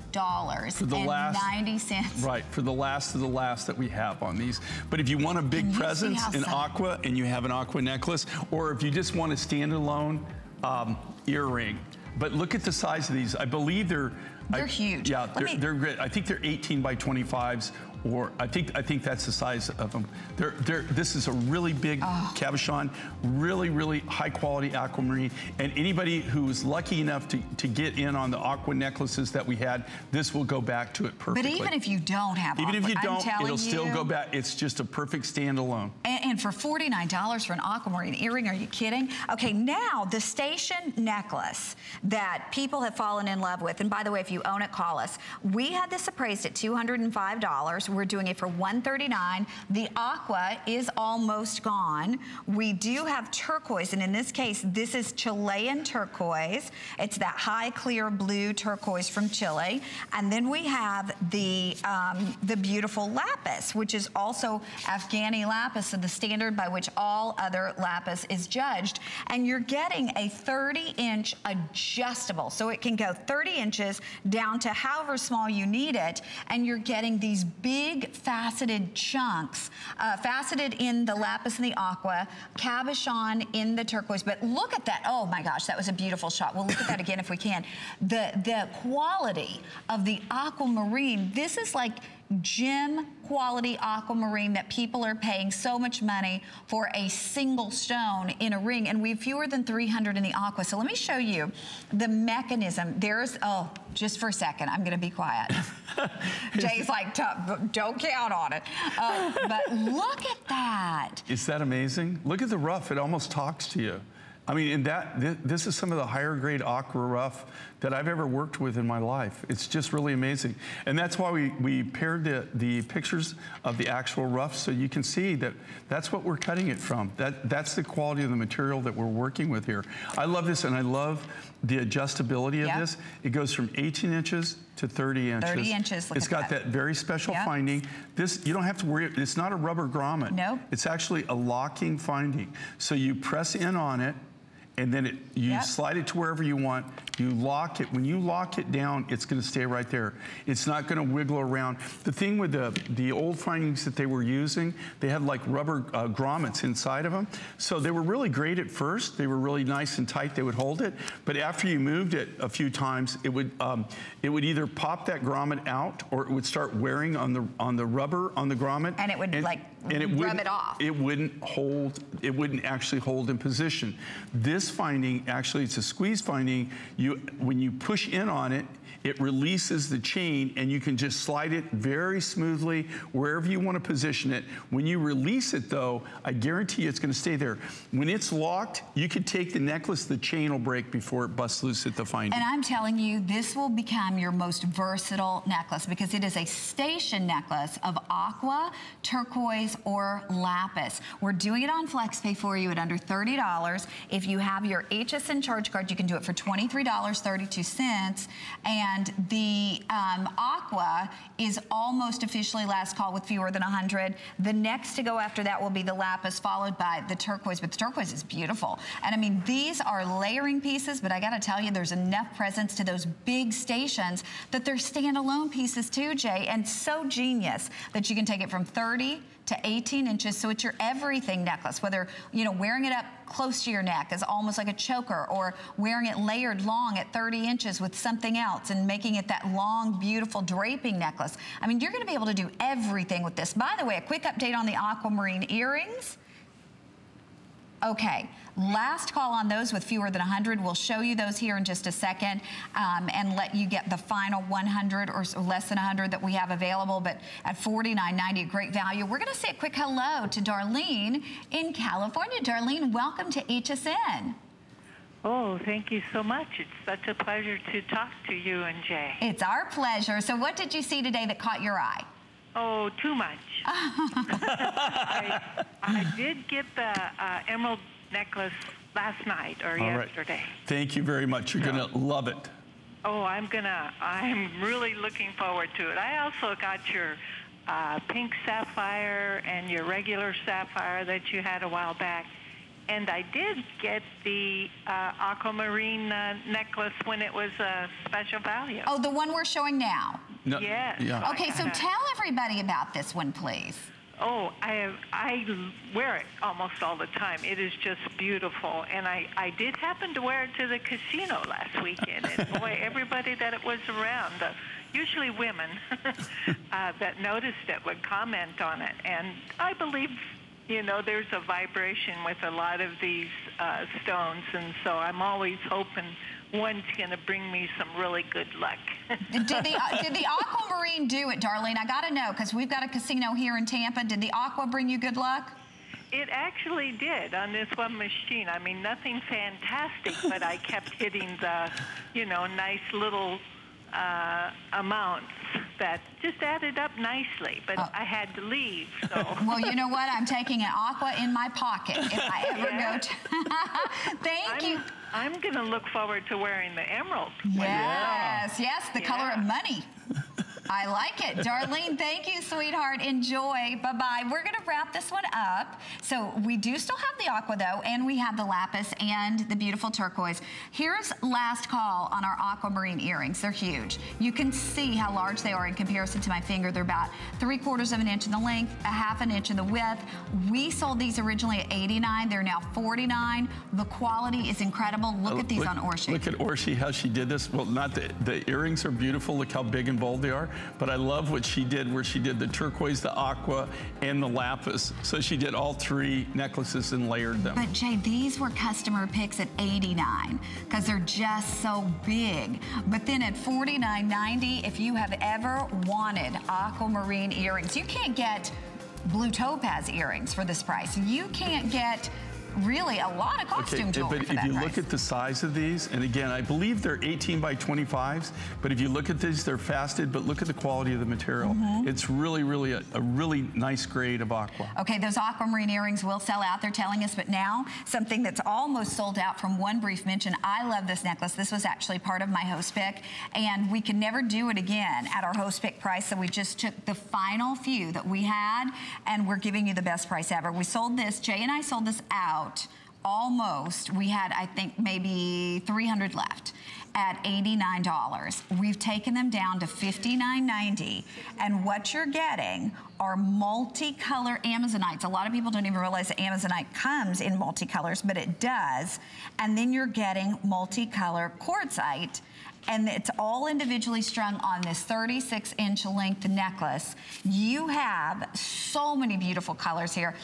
For the and last- 90 cents. Right, for the last of the last that we have on these. But if you want a big you presence in aqua and you have an aqua necklace, or if you just want a standalone um, earring, but look at the size of these. I believe they're They're I- huge. Yeah, they're, me- they're great. I think they're 18 by 25s, or I think I think that's the size of them. They're, they're, this is a really big Oh. cabochon, really really high quality aquamarine. And anybody who's lucky enough to, to get in on the aqua necklaces that we had, this will go back to it perfectly. But even if you don't have Even if you don't, it'll still go back. It's just a perfect standalone. And, and for $49 for an aquamarine earring, are you kidding? Okay, now the station necklace that people have fallen in love with, and by the way, if you own it, call us. We had this appraised at $205. We're doing it for 139. The aqua is almost gone. We do have turquoise, and in this case, this is Chilean turquoise. It's that high clear blue turquoise from Chile. And then we have the, um, the beautiful lapis, which is also Afghani lapis, so the standard by which all other lapis is judged. And you're getting a 30 inch adjustable. So it can go 30 inches down to however small you need it. And you're getting these big faceted chunks, uh, faceted in the lapis and the aqua, cabochon in the turquoise. But look at that. Oh my gosh, that was a beautiful shot. We'll look at that again if we can. The, the quality of the aquamarine, this is like gem quality aquamarine that people are paying so much money for a single stone in a ring and we have fewer than 300 in the aqua so let me show you the mechanism there's oh just for a second i'm gonna be quiet jay's like don't count on it uh, but look at that Is that amazing? Look at the rough. It almost talks to you. I mean, and that thi- this is some of the higher grade aqua rough that I've ever worked with in my life. It's just really amazing. And that's why we, we paired the, the pictures of the actual rough so you can see that that's what we're cutting it from. That, that's the quality of the material that we're working with here. I love this and I love the adjustability of Yep. this. It goes from 18 inches to 30 inches. 30 inches, look It's got that. that very special Yep. finding. This, you don't have to worry, it's not a rubber grommet. Nope. It's actually a locking finding. So you press in on it, and then it, you Yep. slide it to wherever you want. You lock it. When you lock it down, it's going to stay right there. It's not going to wiggle around. The thing with the the old findings that they were using, they had like rubber uh, grommets inside of them. So they were really great at first. They were really nice and tight. They would hold it. But after you moved it a few times, it would um, it would either pop that grommet out, or it would start wearing on the on the rubber on the grommet, And it would, like, rub wouldn't- it off. it wouldn't hold, it wouldn't actually hold in position. This finding, actually it's a squeeze finding, you, when you push in on it, it releases the chain and you can just slide it very smoothly wherever you want to position it. When you release it though, I guarantee you it's going to stay there. When it's locked, you could take the necklace, the chain will break before it busts loose at the finding. And I'm telling you, this will become your most versatile necklace because it is a station necklace of aqua, turquoise, or lapis. We're doing it on FlexPay for you at under $30. If you have your HSN charge card, you can do it for $23.32. And the um, aqua is almost officially last call with fewer than 100. The next to go after that will be the lapis, followed by the turquoise. But the turquoise is beautiful. And I mean, these are layering pieces, but I got to tell you, there's enough presence to those big stations that they're standalone pieces too, Jay, and so genius that you can take it from 30 to 18 inches. So it's your everything necklace, whether, you know, wearing it up close to your neck is almost like a choker or wearing it layered long at 30 inches with something else and making it that long, beautiful draping necklace. I mean, you're gonna be able to do everything with this. By the way, a quick update on the aquamarine earrings. Okay, last call on those with fewer than 100. We'll show you those here in just a second um, and let you get the final 100 or less than 100 that we have available, but at $49.90, great value. We're gonna say a quick hello to Darlene in California. Darlene, welcome to HSN. Oh, thank you so much. It's such a pleasure to talk to you and Jay. It's our pleasure. So what did you see today that caught your eye? Oh, too much. I, I, did get the uh, emerald necklace last night or All yesterday. Right. Thank you very much. You're going to love it. Oh, I'm gonna. I'm really looking forward to it. I also got your uh, pink sapphire and your regular sapphire that you had a while back. And I did get the uh, aquamarine uh, necklace when it was a special value. Oh, the one we're showing now? No, yes. Yeah. Okay, so tell everybody about this one, please. Oh, I have, I wear it almost all the time. It is just beautiful, and I I did happen to wear it to the casino last weekend, and boy, everybody that it was around, uh, usually women, uh, that noticed it would comment on it, and I believe you know, there's a vibration with a lot of these uh, stones, and so I'm always hoping one's going to bring me some really good luck. did, the, uh, did the aquamarine do it, Darlene? I got to know because we've got a casino here in Tampa. Did the aqua bring you good luck? It actually did on this one machine. I mean, nothing fantastic, but I kept hitting the, you know, nice little uh, amounts that just added up nicely, but uh, I had to leave. So. well, you know what? I'm taking an aqua in my pocket if I ever yeah. go to. Thank I'm, you. I'm going to look forward to wearing the emerald. Yes, yes, the yeah. color of money. I like it. Darlene, thank you, sweetheart. Enjoy. Bye-bye. We're going to wrap this one up. So we do still have the aqua, though, and we have the lapis and the beautiful turquoise. Here's last call on our aquamarine earrings. They're huge. You can see how large they are in comparison to my finger. They're about three quarters of an inch in the length, a half an inch in the width. We sold these originally at 89. They're now 49. The quality is incredible. Look oh, at these look, on Orshi. Look at Orshi, how she did this. Well, not the, the earrings are beautiful. Look how big and bold they are. But I love what she did where she did the turquoise, the aqua, and the lapis. So she did all three necklaces and layered them. But Jay, these were customer picks at 89 because they're just so big. But then at 49.90, if you have ever wanted aquamarine earrings, you can't get blue topaz earrings for this price. You can't get really a lot of costume okay, jewelry But if you price. look at the size of these, and again, I believe they're 18 by 25s, but if you look at these, they're fasted, but look at the quality of the material. Mm -hmm. It's really, really a, a, really nice grade of aqua. Okay, those aquamarine earrings will sell out, they're telling us, but now something that's almost sold out from one brief mention. I love this necklace. This was actually part of my host pick, and we can never do it again at our host pick price, so we just took the final few that we had, and we're giving you the best price ever. We sold this, Jay and I sold this out out almost, we had, I think, maybe 300 left at $89. We've taken them down to $59.90. And what you're getting are multicolor Amazonites. A lot of people don't even realize that Amazonite comes in multicolors, but it does. And then you're getting multicolor quartzite and it's all individually strung on this 36 inch length necklace. You have so many beautiful colors here.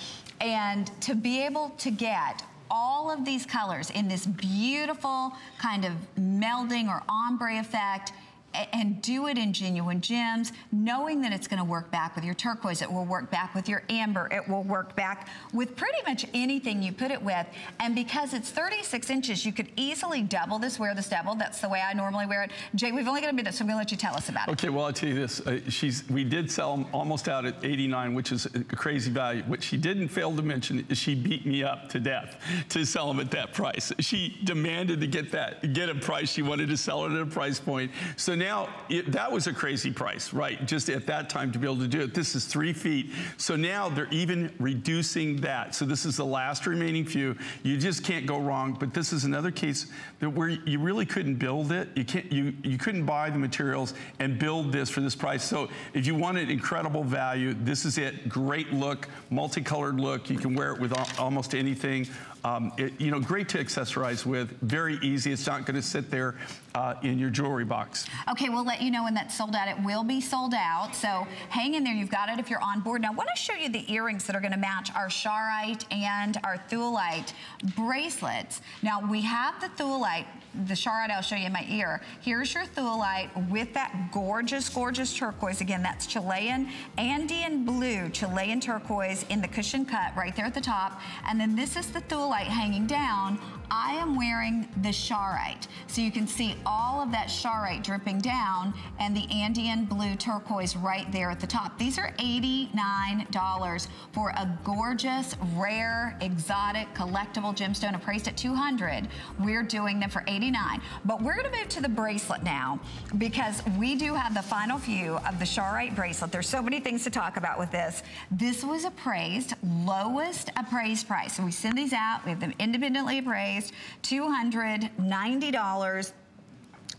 And to be able to get all of these colors in this beautiful kind of melding or ombre effect and do it in genuine gems, knowing that it's going to work back with your turquoise, it will work back with your amber, it will work back with pretty much anything you put it with. And because it's 36 inches, you could easily double this, wear this double. That's the way I normally wear it. Jay, we've only got a minute, so I'm to let you tell us about it. Okay, well, I'll tell you this. Uh, she's We did sell them almost out at 89, which is a crazy value. What she didn't fail to mention is she beat me up to death to sell them at that price. She demanded to get that, get a price. She wanted to sell it at a price point. So now it, that was a crazy price, right? Just at that time to be able to do it. This is three feet. So now they're even reducing that. So this is the last remaining few. You just can't go wrong. But this is another case that where you really couldn't build it. You can't. You you couldn't buy the materials and build this for this price. So if you wanted incredible value, this is it. Great look, multicolored look. You can wear it with almost anything. Um, it, you know, great to accessorize with. Very easy. It's not going to sit there uh, in your jewelry box. Okay, we'll let you know when that's sold out. It will be sold out. So hang in there. You've got it if you're on board. Now, I want to show you the earrings that are going to match our Charoite and our Thulite bracelets. Now, we have the Thulite the charoite I'll show you in my ear. Here's your thulite with that gorgeous, gorgeous turquoise. Again, that's Chilean Andean blue, Chilean turquoise in the cushion cut right there at the top. And then this is the thulite hanging down I am wearing the charoite. So you can see all of that charoite dripping down and the Andean blue turquoise right there at the top. These are $89 for a gorgeous, rare, exotic, collectible gemstone appraised at 200. We're doing them for 89. But we're gonna move to the bracelet now because we do have the final few of the charoite bracelet. There's so many things to talk about with this. This was appraised, lowest appraised price. So we send these out, we have them independently appraised $290,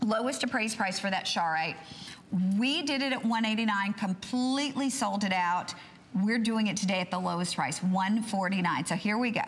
lowest appraised price for that charoite. We did it at 189, completely sold it out. We're doing it today at the lowest price, 149. So here we go.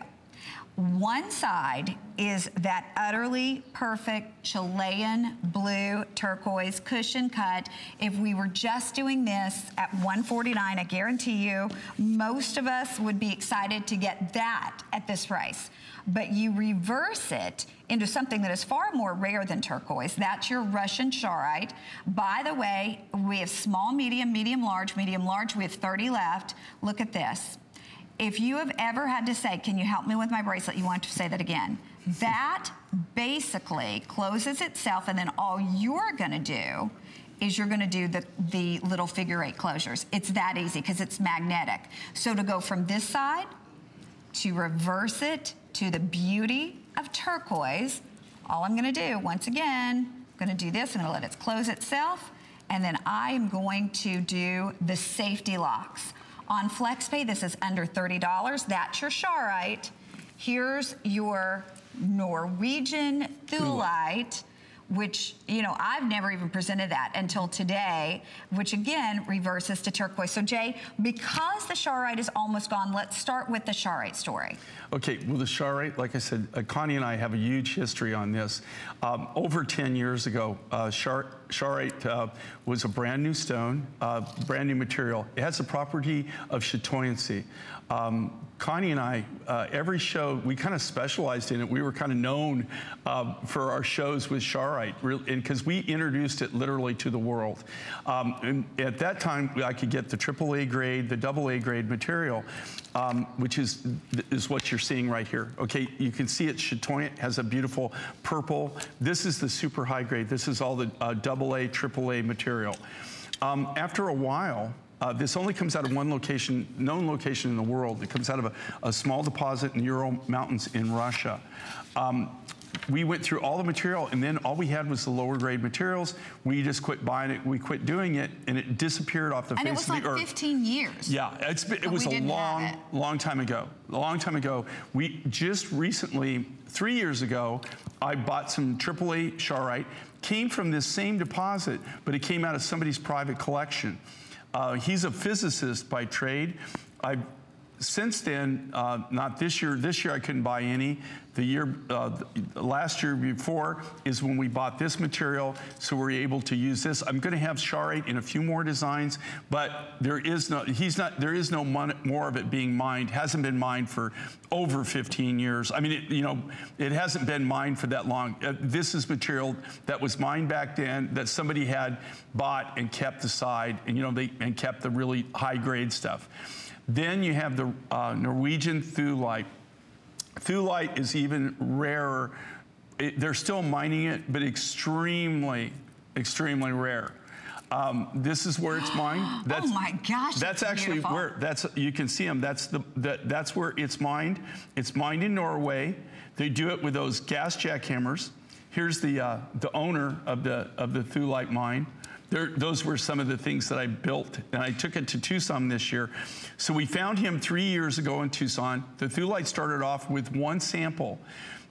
One side is that utterly perfect Chilean blue turquoise cushion cut. If we were just doing this at 149, I guarantee you, most of us would be excited to get that at this price but you reverse it into something that is far more rare than turquoise. That's your Russian charoite. By the way, we have small, medium, medium, large, medium, large. We have 30 left. Look at this. If you have ever had to say, can you help me with my bracelet? You want to say that again. That basically closes itself and then all you're gonna do is you're gonna do the, the little figure eight closures. It's that easy because it's magnetic. So to go from this side to reverse it to the beauty of turquoise, all I'm gonna do, once again, I'm gonna do this, I'm gonna let it close itself, and then I'm going to do the safety locks. On FlexPay, this is under $30. That's your Charoite. Here's your Norwegian Thulite which, you know, I've never even presented that until today, which again reverses to turquoise. So Jay, because the charoite is almost gone, let's start with the charoite story. Okay, well the charoite, like I said, uh, Connie and I have a huge history on this. Um, over 10 years ago, uh, char charoite uh, was a brand new stone, uh, brand new material. It has the property of chatoyancy. Um, Connie and I, uh, every show, we kind of specialized in it. We were kind of known uh, for our shows with Charoite, because we introduced it literally to the world. Um, at that time, I could get the AAA grade, the AA grade material, um, which is, is what you're seeing right here. Okay, you can see it chatoyant, has a beautiful purple. This is the super high grade. This is all the uh, AA, AAA material. Um, after a while, uh, this only comes out of one location, known location in the world. It comes out of a, a small deposit in the Ural Mountains in Russia. Um, we went through all the material and then all we had was the lower grade materials. We just quit buying it, we quit doing it, and it disappeared off the and face of like the earth. And it was like 15 years. Yeah, it was a long, long time ago. A long time ago. We just recently, three years ago, I bought some AAA charoite. came from this same deposit, but it came out of somebody's private collection. Uh, he's a physicist by trade. I since then, uh, not this year, this year I couldn't buy any. The year, uh, last year before is when we bought this material, so we're able to use this. I'm gonna have charoite in a few more designs, but there is no, he's not, there is no more of it being mined, hasn't been mined for over 15 years. I mean, it, you know, it hasn't been mined for that long. Uh, this is material that was mined back then that somebody had bought and kept aside and, you know, they, and kept the really high grade stuff. Then you have the uh, Norwegian thulite. Thulite is even rarer. It, they're still mining it, but extremely, extremely rare. Um, this is where it's mined. Oh that's, oh my gosh! That's, that's actually beautiful. where that's you can see them. That's the that, that's where it's mined. It's mined in Norway. They do it with those gas jackhammers. here's the, uh, the owner of the, of the Thulite mine. There, those were some of the things that I built, and I took it to Tucson this year. So we found him three years ago in Tucson. The Thulite started off with one sample.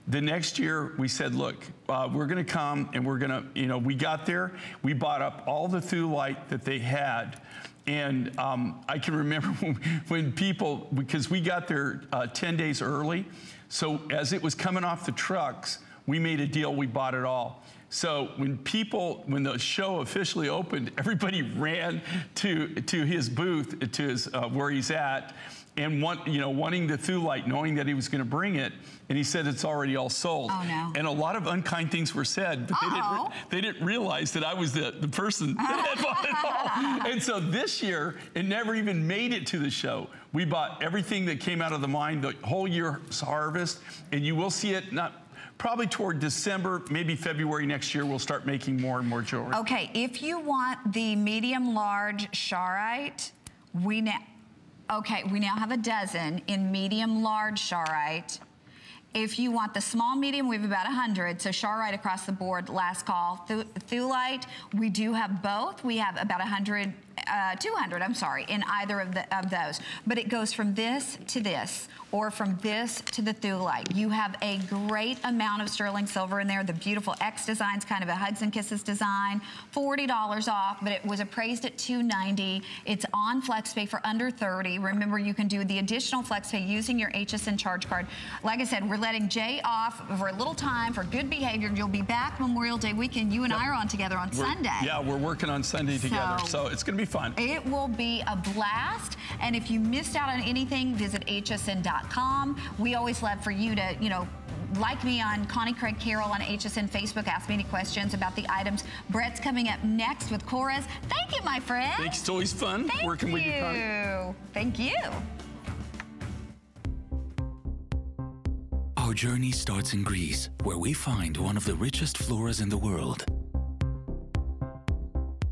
The next year, we said, look, uh, we're going to come and we're going to, you know, we got there, we bought up all the Thulite that they had. And um, I can remember when, when, people, because we got there uh, 10 days early. So as it was coming off the trucks, we made a deal, we bought it all. So when people, when the show officially opened, everybody ran to to his booth, to his uh, where he's at, and want, you know, wanting the thulite, knowing that he was going to bring it. And he said it's already all sold. Oh, no. And a lot of unkind things were said, but they didn't, they didn't, realize that I was the, the person that had bought it all. And so this year, it never even made it to the show. We bought everything that came out of the mine, the whole year's harvest, and you will see it not probably toward December, maybe February next year, we'll start making more and more jewelry. Okay, if you want the medium large charoite, we now, okay, we now have a dozen in medium large charoite. If you want the small medium, we have about 100. So charoite across the board, last call. Thulite, we do have both. We have about 100 uh, 200, I'm sorry, in either of, the, of those. But it goes from this to this, or from this to the Thulite. You have a great amount of sterling silver in there. The beautiful X design's kind of a hugs and Kisses design. $40 off, but it was appraised at 290. It's on FlexPay for under 30. Remember, you can do the additional FlexPay using your HSN charge card. Like I said, we're letting Jay off for a little time for good behavior. You'll be back Memorial Day weekend. You and I are on together on we're, Sunday. Yeah, we're working on Sunday so, together, so it's going to be fun. It will be a blast. And if you missed out on anything, visit hsn.com. We always love for you to, you know, like me on Connie Craig Carroll on HSN Facebook. Ask me any questions about the items. Brett's coming up next with Korres. Thank you, my friend. Thanks. It's always fun Thank working you. with you, Connie. Thank you. Our journey starts in Greece, where we find one of the richest floras in the world.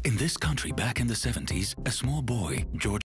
In this country back in the 70s, a small boy, George